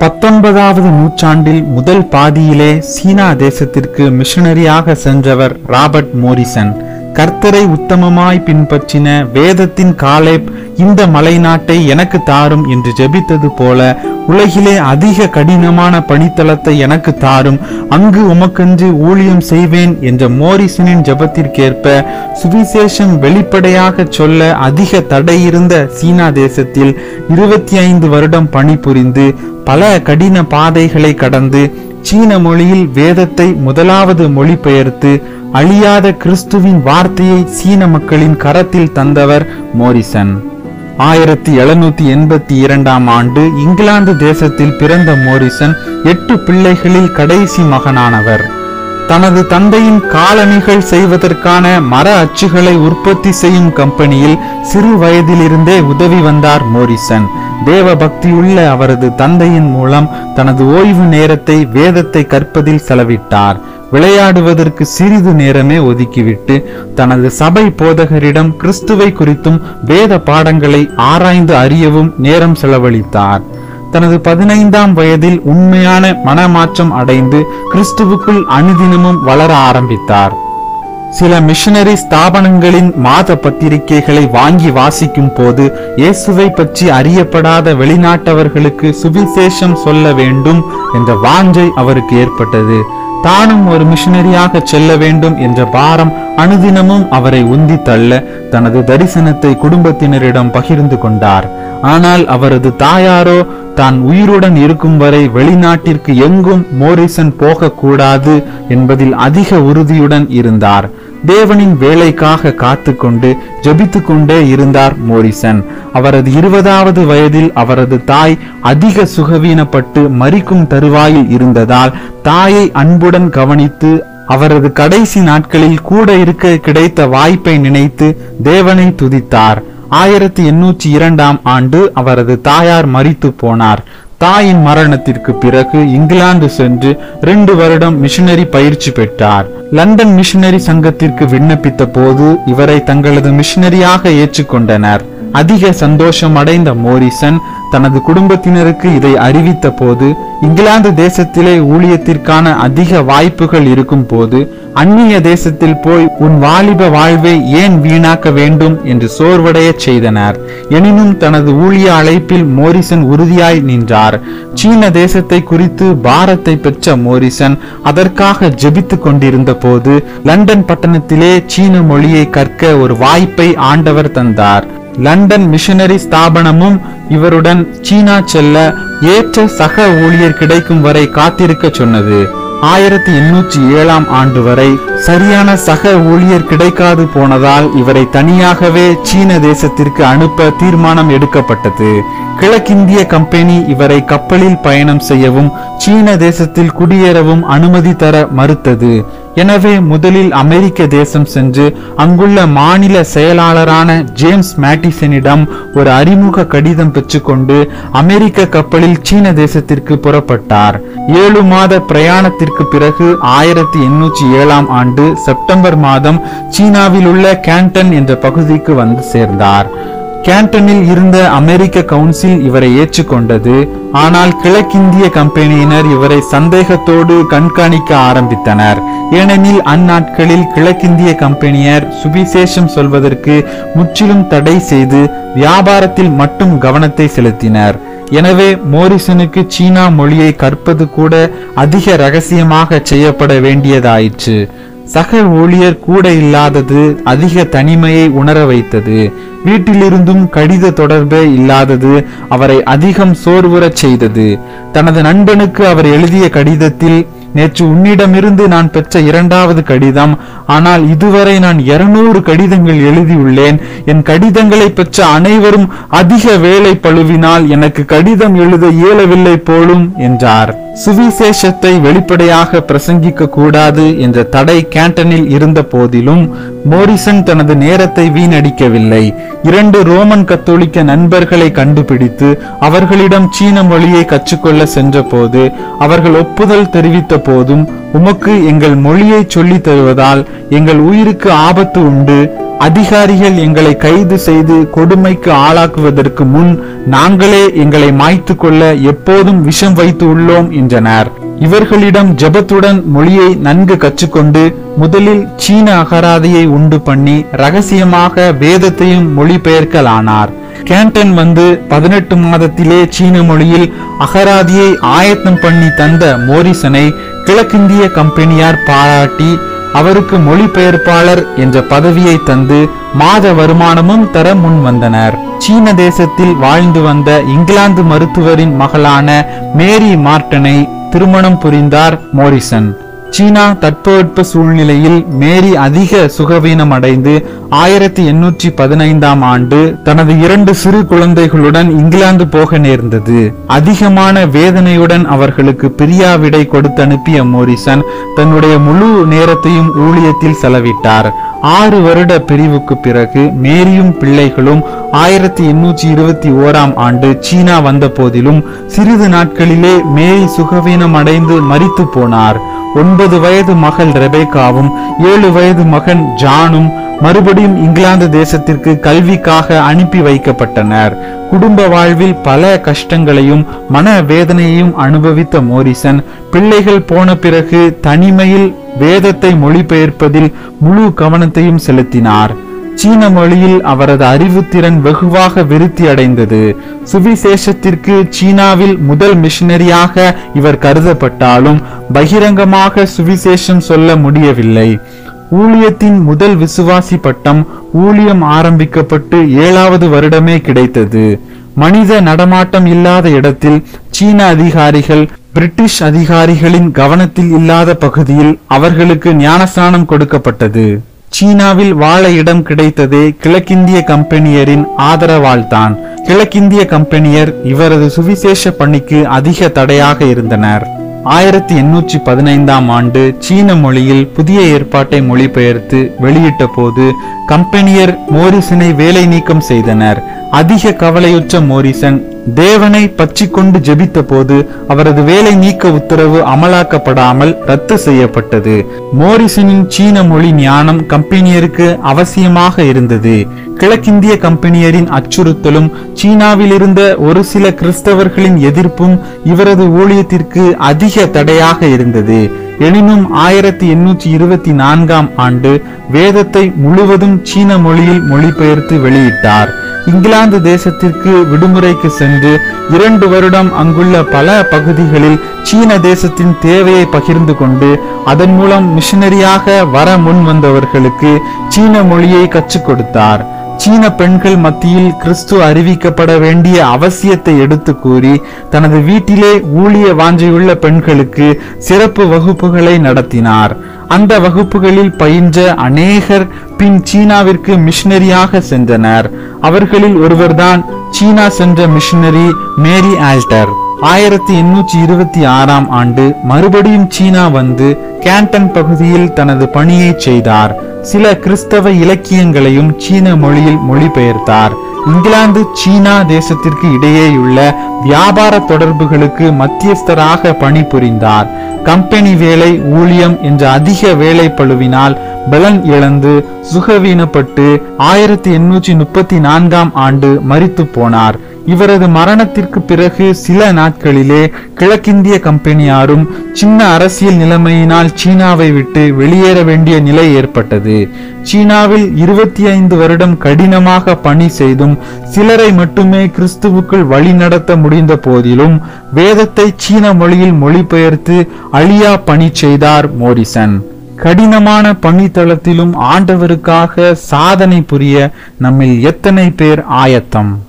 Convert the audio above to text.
பத்தொன்பதாவது நூற்றாண்டில் முதல் பாதியிலே சீனா தேசத்திற்கு மிஷனரியாக சென்றவர் ராபர்ட் மோரிசன். கர்த்தரை உத்தமமாய் பின்பற்றின வேதத்தின் காலேப் இந்த மலைநாட்டை எனக்கு தாரும் என்று ஜெபித்தது போல உலகிலே அதிக கடினமான பணித்தளத்தை எனக்கு தாரும். அங்கு உமக்கென்று ஊழியம் செய்வேன் என்ற மோரிசனின் ஜெபத்திற்கேற்ப சுவிசேஷம் வெளிப்படையாக சொல்ல அதிக தடை இருந்த சீனா தேசத்தில் இருபத்தி ஐந்து வருடம் பணிபுரிந்து பல கடின பாதைகளை கடந்து சீன மொழியில் வேதத்தை முதலாவது மொழிபெயர்த்து அழியாத கிறிஸ்துவின் வார்த்தையை சீன மக்களின் கரத்தில் தந்தவர் மோரிசன். ஆயிரத்தி எழுநூத்தி எண்பத்தி இரண்டாம் ஆண்டு இங்கிலாந்து தேசத்தில் பிறந்த மோரிசன் எட்டு பிள்ளைகளில் கடைசி மகனானவர். தனது தந்தையின் காலணிகள் செய்வதற்கான மர அச்சுகளை உற்பத்தி செய்யும் கம்பெனியில் சிறு வயதிலிருந்தே உதவி வந்தார் மோரிசன். தேவ பக்தியுள்ள அவரது தந்தையின் மூலம் தனது ஓய்வு நேரத்தை வேதத்தை கற்பதில் செலவிட்டார். விளையாடுவதற்கு சிறிது நேரமே ஒதுக்கிவிட்டு தனது சபை போதகரிடம் கிறிஸ்துவை குறித்தும் வேத பாடங்களை ஆராய்ந்து அறியவும் நேரம் செலவழித்தார். தனது பதினைந்தாம் வயதில் உண்மையான மனமாற்றம் அடைந்து கிறிஸ்துவுக்குள் அனுதினமும் வளர ஆரம்பித்தார். சில மிஷனரி ஸ்தாபனங்களின் மாத பத்திரிகைகளை வாங்கி வாசிக்கும் போது இயேசுவை பற்றி அறியப்படாத வெளிநாட்டவர்களுக்கு சுவிசேஷம் சொல்ல வேண்டும் என்ற வாஞ்சை அவருக்கு ஏற்பட்டது. தானும் ஒரு மிஷனரியாக செல்ல வேண்டும் என்ற பாரம் அனுதினமும் அவரை உந்தி தள்ள தனது தரிசனத்தை குடும்பத்தினரிடம் பகிர்ந்து கொண்டார். ஆனால் அவரது தாயாரோ தான் உயிருடன் இருக்கும் வரை வெளிநாட்டிற்கு எங்கும் மோரிசன் போகக்கூடாது என்பதில் அதிக உறுதியுடன் இருந்தார். தேவனின் வேலைக்காக காத்து கொண்டு ஜபித்து கொண்டே இருந்தார் மோரிசன். அவரது இருபதாவது வயதில் அவரது தாய் அதிக சுகவீனப்பட்டு மறிக்கும் தருவாயில் இருந்ததால் தாயை அன்புடன் கவனித்து அவரது கடைசி நாட்களில் கூட இருக்க கிடைத்த வாய்ப்பை நினைத்து தேவனை துதித்தார். ஆயிரத்தி எண்ணூற்றி இரண்டாம் ஆண்டு அவரது தாயார் மறித்து போனார். தாயின் மரணத்திற்கு பிறகு இங்கிலாந்து சென்று ரெண்டு வருடம் மிஷனரி பயிற்சி பெற்றார். லண்டன் மிஷனரி சங்கத்திற்கு விண்ணப்பித்த போது இவரை தங்களது மிஷனரியாக ஏற்றுக்கொண்டனர். அதிக சந்தோஷம் அடைந்த மோரிசன் தனது குடும்பத்தினருக்கு இதை அறிவித்த போது இங்கிலாந்து தேசத்திலே ஊழியத்திற்கான அதிக வாய்ப்புகள் இருக்கும் போது அந்நிய தேசத்தில் போய் உன் வாலிப வாழ்வை ஏன் வீணாக்க வேண்டும் என்று சோர்வடையச் செய்தனர். எனினும் தனது ஊழிய அழைப்பில் மோரிசன் உறுதியாய் நின்றார். சீன தேசத்தை குறித்து பாரத்தை பெற்ற மோரிசன் அதற்காக ஜெபித்து கொண்டிருந்த போது லண்டன் பட்டணத்திலே சீன மொழியை கற்க ஒரு வாய்ப்பை ஆண்டவர் தந்தார். லண்டன் மிஷனரி ஸ்தாபனமும் இவருடன் சீனா செல்ல ஏற்ற சக ஊழியர் கிடைக்கும் வரை காத்திருக்க சொன்னது. ஆயிரத்தி எண்ணூற்றி ஏழாம் ஆண்டு வரை சரியான சக ஊழியர் கிடைக்காது போனதால் இவரை தனியாகவே சீன தேசத்திற்கு அனுப்ப தீர்மானம் எடுக்கப்பட்டது. கிழக்கிந்திய கம்பெனி இவரை கப்பலில் பயணம் செய்யவும் சீன தேசத்தில் குடியேறவும் அனுமதி தர மறுத்தது. எனவே முதலில் அமெரிக்க தேசம் சென்று அங்குள்ள மாநில செயலாளரான ஜேம்ஸ் மேட்டிசனிடம் ஒரு அறிமுக கடிதம் பெற்றுக்கொண்டு அமெரிக்க கப்பலில் சீன தேசத்திற்கு புறப்பட்டார். ஏழு மாத பிரயாணத்திற்கு பிறகு ஆயிரத்தி எண்ணூற்றி ஏழாம் ஆண்டு செப்டம்பர் மாதம் சீனாவில் உள்ள கேண்டன் என்ற பகுதிக்கு வந்து சேர்ந்தார். கேண்டனில் இருந்த அமெரிக்க கவுன்சில் இவரை ஏற்றுக்கொண்டது. ஆனால் கிழக்கிந்திய கம்பெனியினர் இவரை சந்தேகத்தோடு கண்காணிக்க ஆரம்பித்தனர். ஏனெனில் அந்நாட்களில் கிழக்கிந்திய கம்பெனியர் சுவிசேஷம் சொல்வதற்கு முற்றிலும் தடை செய்து வியாபாரத்தில் மட்டும் கவனத்தை செலுத்தினர். எனவே மோரிசனுக்கு சீனா மொழியை கற்பது கூட அதிக ரகசியமாக செய்யப்பட வேண்டியதாயிற்று. சக ஊழியர் கூட இல்லாதது அதிக தனிமையை உணர வைத்தது. வீட்டிலிருந்தும் கடித தொடர்பே இல்லாதது அவரை அதிகம் சோர்வுறச் செய்தது. தனது நண்பனுக்கு அவர் எழுதிய கடிதத்தில் நேற்று உன்னிடமிருந்து நான் பெற்ற இரண்டாவது கடிதம் ஆனால் இதுவரை நான் இருநூறு கடிதங்கள் எழுதியுள்ளேன். என் கடிதங்களை பெற்ற அனைவரும் அதிக வேலை பழுவினால் எனக்கு கடிதம் எழுத இயலவில்லை போலும் என்றார். சுவிசேஷத்தை வெளிப்படையாக பிரசங்கிக்க கூடாது என்ற தடை கேண்டனில் இருந்த போதிலும் மோரிசன் தனது நேரத்தை வீணடிக்கவில்லை. இரண்டு ரோமன் கத்தோலிக்க நண்பர்களை கண்டுபிடித்து அவர்களிடம் சீன மொழியை கற்றுக்கொள்ள சென்றபோது அவர்கள் ஒப்புதல் தெரிவித்த போதும் உமக்கு எங்கள் மொழியை சொல்லித் தருவதால் எங்கள் உயிருக்கு ஆபத்து உண்டு. அதிகாரிகள் எங்களை கைது செய்து கொடுமைக்கு ஆளாக்குவதற்கு முன் நாங்களே எங்களை மாய்த்து கொள்ள எப்போதும் விஷம் வைத்து உள்ளோம் என்றனர். இவர்களிடம் ஜபத்துடன் மொழியை நன்கு கற்றுக்கொண்டு முதலில் சீன அகராதியை உண்டு பண்ணி ரகசியமாக வேதத்தையும் மொழிபெயர்க்கலானார். கேண்டன் வந்து பதினெட்டு மாதத்திலே சீன மொழியில் அகராதியை ஆயத்தம் பண்ணி தந்த மோரிசனை கிழக்கிந்திய கம்பெனியார் பாராட்டி அவருக்கு மொழிபெயர்ப்பாளர் என்ற பதவியை தந்து மாத வருமானமும் தர முன் வந்தனர். சீன தேசத்தில் வாழ்ந்து வந்த இங்கிலாந்து மருத்துவரின் மகளான மேரி மார்டனை திருமணம் புரிந்தார் மோரிசன். சீனா தட்பவெட்ப சூழ்நிலையில் மேரி அதிக சுகவீனம் அடைந்து ஆயிரத்தி எண்ணூற்றி பதினைந்தாம் ஆண்டு தனது இரண்டு சிறு குழந்தைகளுடன் இங்கிலாந்து போக நேர்ந்தது. அதிகமான வேதனையுடன் அவர்களுக்கு பிரியாவிடை கொடுத்து அனுப்பிய மோரிசன் தன்னுடைய முழு நேரத்தையும் ஊழியத்தில் செலவிட்டார். ஆறு வருட பிரிவுக்கு பிறகு மேரியும் பிள்ளைகளும் ஆயிரத்தி எண்ணூற்றி இருபத்தி ஓராம் ஆண்டு சீனா வந்த போதிலும் சிறிது நாட்களிலே மேரி சுகவீனம் அடைந்து மரித்து போனார். ஒன்பது வயது மகள் ரெபேக்காவும் ஏழு வயது மகன் ஜானும் மறுபடியும் இங்கிலாந்து தேசத்திற்கு கல்விக்காக அனுப்பி வைக்கப்பட்டனர். குடும்ப வாழ்வில் பல கஷ்டங்களையும் மன வேதனையையும் அனுபவித்த மோரிசன் பிள்ளைகள் போன பிறகு தனிமையில் வேதத்தை மொழிபெயர்ப்பதில் முழு கவனத்தையும் செலுத்தினார். சீன மொழியில் அவரது அறிவுத்திறன் வெகுவாக விருத்தி அடைந்தது. சுவிசேஷத்திற்கு சீனாவில் முதல் மிஷனரியாக இவர் கருதப்பட்டாலும் பகிரங்கமாக சுவிசேஷம் சொல்ல முடியவில்லை. ஊழியத்தின் முதல் விசுவாசி பட்டம் ஊழியம் ஆரம்பிக்கப்பட்டு ஏழாவது வருடமே கிடைத்தது. மனித நடமாட்டம் இல்லாத இடத்தில் சீன அதிகாரிகள் பிரிட்டிஷ் அதிகாரிகளின் கவனத்தில் இல்லாத பகுதியில் அவர்களுக்கு ஞானஸ்நானம் கொடுக்கப்பட்டது. சீனாவில் வாழ இடம் கிடைத்ததே கிழக்கிந்திய கம்பெனியரின் ஆதரவால்தான். கிழக்கிந்திய கம்பெனியர் இவரது சுவிசேஷ பணிக்கு அதிக தடையாக இருந்தனர். ஆயிரத்தி எண்ணூற்றி பதினைந்தாம் ஆண்டு சீன மொழியில் புதிய ஏற்பாட்டை மொழிபெயர்த்து வெளியிட்ட போது கம்பெனியர் மோரிசனை வேலை நீக்கம் செய்தனர். அதிக கவலையுற்ற மோரிசன் தேவனை பற்றிக்கொண்டு ஜெபித்த போது அவரது வேலை நீக்க உத்தரவு அமலாக்கப்படாமல் ரத்து செய்யப்பட்டது. மோரிசனின் சீன மொழி ஞானம் கம்பெனியருக்கு அவசியமாக இருந்தது. கிழக்கிந்திய கம்பெனியரின் அச்சுறுத்தலும் சீனாவில் இருந்த ஒரு சில கிறிஸ்தவர்களின் எதிர்ப்பும் இவரது ஊழியத்திற்கு அதிக தடையாக இருந்தது. எனினும் ஆயிரத்தி எண்ணூற்றி இருபத்தி நான்காம் ஆண்டு வேதத்தை முழுவதும் சீன மொழியில் மொழிபெயர்த்து வெளியிட்டார். இங்கிலாந்து தேசத்திற்கு விடுமுறைக்கு சென்று இரண்டு வருடம் அங்குள்ள பல பகுதிகளில் சீன தேசத்தின் தேவையை பகிர்ந்து கொண்டு அதன் மூலம் மிஷனரியாக வர முன் வந்தவர்களுக்கு சீன மொழியை கற்றுக் கொடுத்தார். சீன பெண்கள் மத்தியில் கிறிஸ்து அறிவிக்கப்பட வேண்டிய அவசியத்தை எடுத்து கூறி தனது வீட்டிலே ஊழிய வாஞ்சையுள்ள பெண்களுக்கு சிறப்பு வகுப்புகளை நடத்தினார். அந்த வகுப்புகளில் பயின்ற அநேகர் பின் சீனாவிற்கு மிஷனரியாக சென்றனர். அவர்களில் ஒருவர்தான் சீனா சென்ற மிஷனரி மேரி ஆல்டர். ஆயிரத்தி எண்ணூற்றி இருபத்தி ஆறாம் ஆண்டு மறுபடியும் சீனா வந்து கேண்டன் பகுதியில் தனது பணியை செய்தார். சில கிறிஸ்தவ இலக்கியங்களையும் சீன மொழியில் மொழிபெயர்த்தார். இங்கிலாந்து சீனா தேசத்திற்கு இடையேயுள்ள வியாபார தொடர்புகளுக்கு மத்தியஸ்தராக பணிபுரிந்தார். கம்பெனி வேலை ஊழியம் என்ற அதிக வேலை பழுவினால் பலன் இழந்து சுகவீனப்பட்டு ஆயிரத்தி எண்ணூற்றி முப்பத்தி நான்காம் ஆண்டு மறித்து போனார். இவரது மரணத்திற்கு பிறகு சில நாட்களிலே கிழக்கிந்திய கம்பெனியாரும் சின்ன அரசியல் நிலைமையினால் சீனாவை விட்டு வெளியேற வேண்டிய நிலை ஏற்பட்டது. சீனாவில் இருபத்தி ஐந்து வருடம் கடினமாக பணி செய்தும் சிலரை மட்டுமே கிறிஸ்துவுக்குள் வழிநடத்த முடிந்த போதிலும் வேதத்தை சீன மொழியில் மொழிபெயர்த்து அழியா பணி செய்தார் மோரிசன். கடினமான பணித்தளத்திலும் ஆண்டவருக்காக சாதனை புரிய நம்மில் எத்தனை பேர் ஆயத்தம்?